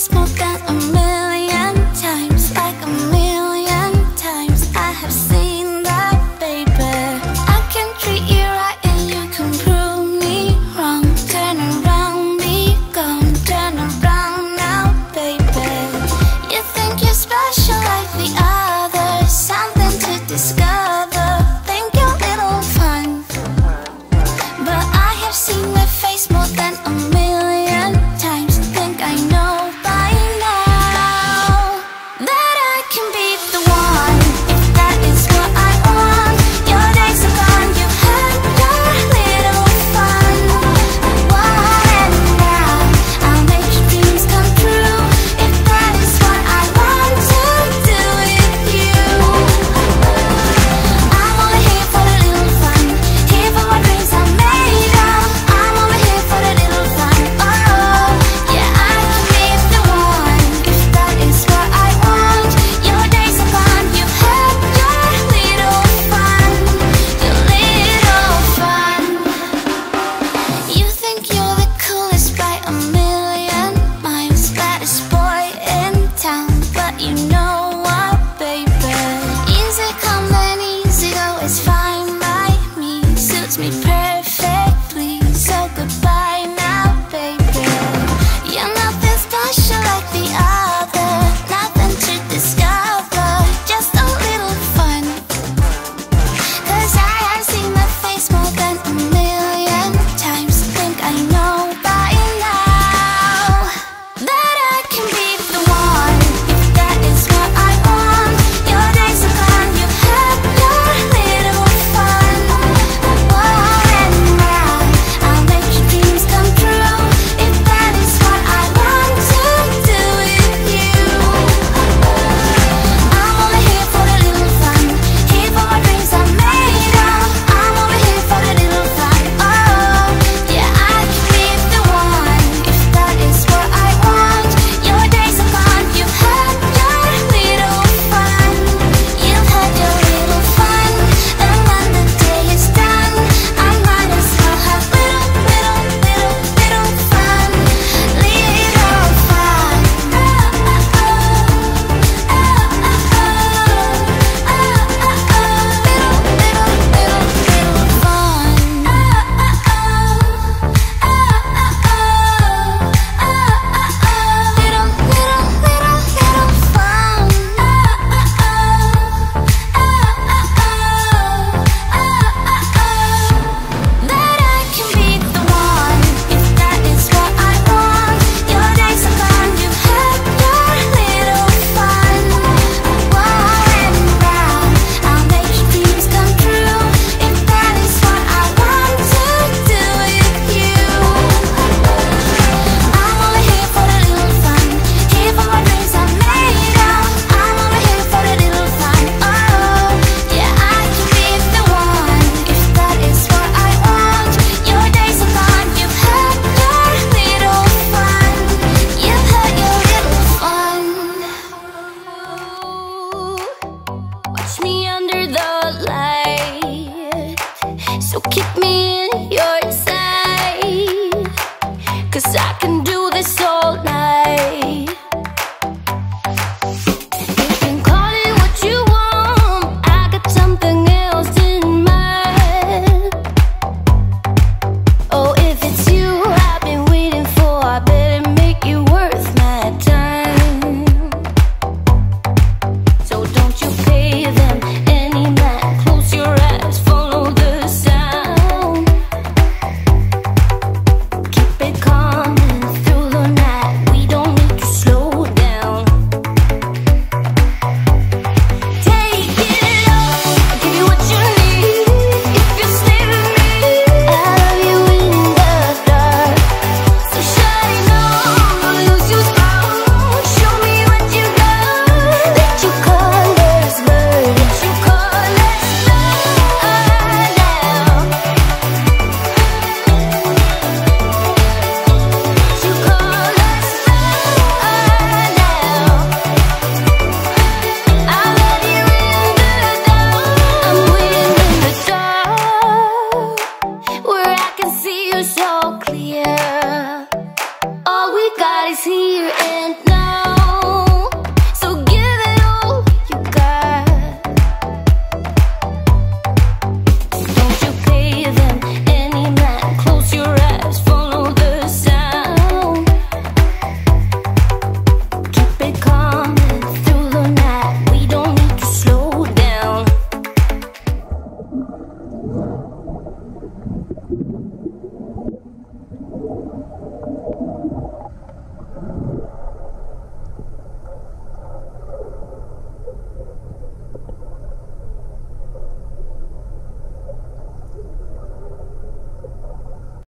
face more than don't you